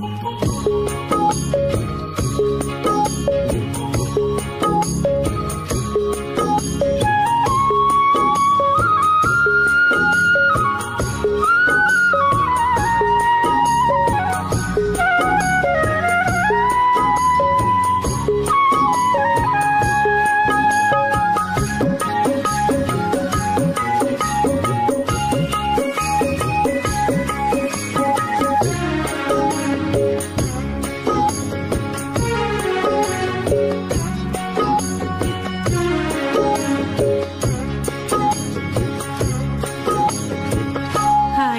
Música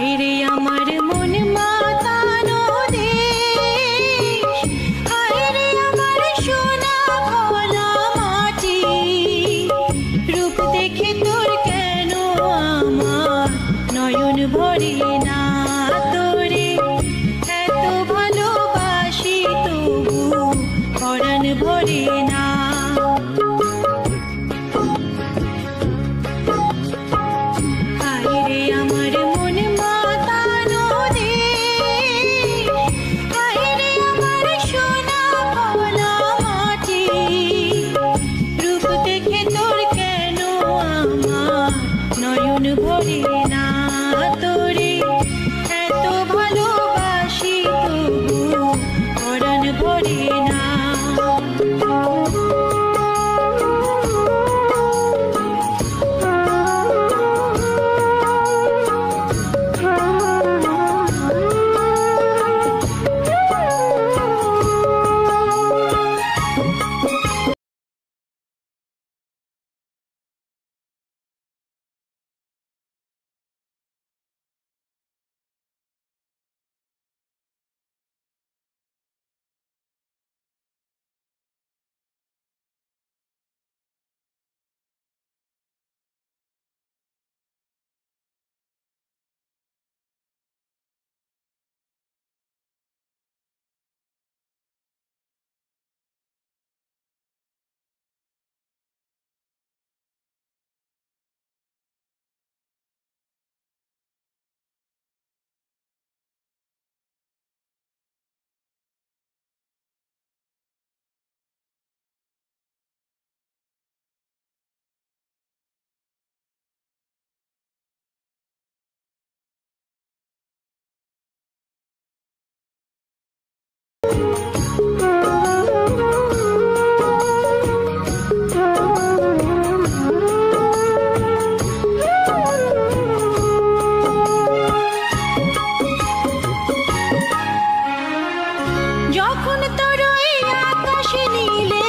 হায় রে আমার মন মা মন না তোরে এত ভালোবাসি তবু পরাণ ভরে যখন তোর আকাশে নীলে